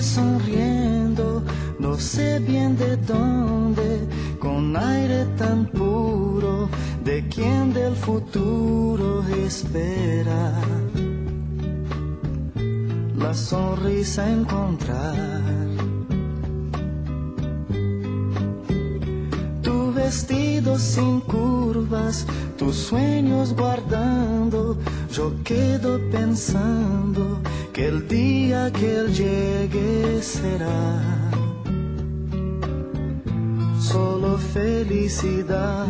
sonriendo, no sé bien de dónde, con aire tan puro, de quien del futuro espera la sonrisa encontrar. Tu vestido sin curvas, tus sueños guardando, yo quedo pensando que el día que él llegue será. Solo felicidad.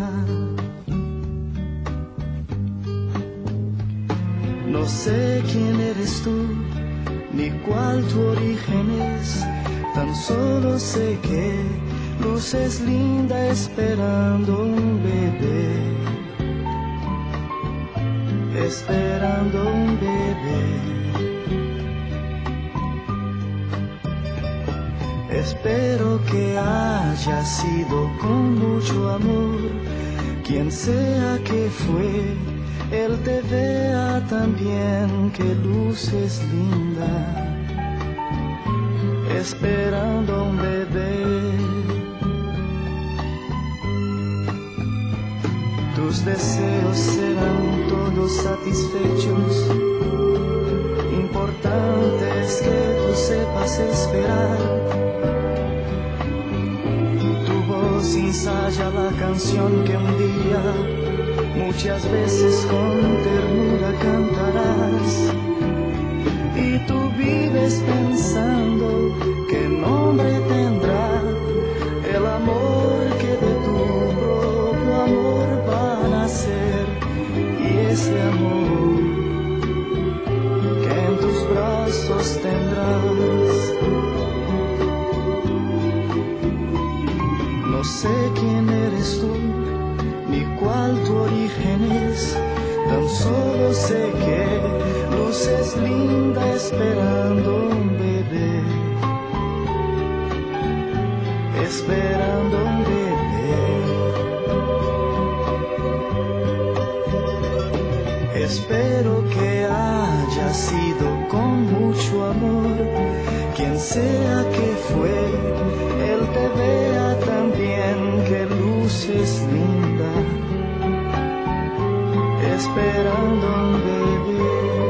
No sé quién eres tú, ni cuál tu origen es, tan solo sé que luces linda esperando un bebé, esperando un bebé. Espero que haya sido con mucho amor, quien sea que fue, él te vea también que luces linda, esperando un bebé. Tus deseos serán todos satisfechos, importante es que tú sepas esperar ensaya la canción que un día muchas veces con ternura cantarás. Ese amor que en tus brazos tendrás. No sé quién eres tú, ni cuál tu origen es, tan solo sé que luces linda esperando sea que fue, él te vea también que luces linda, esperando un bebé.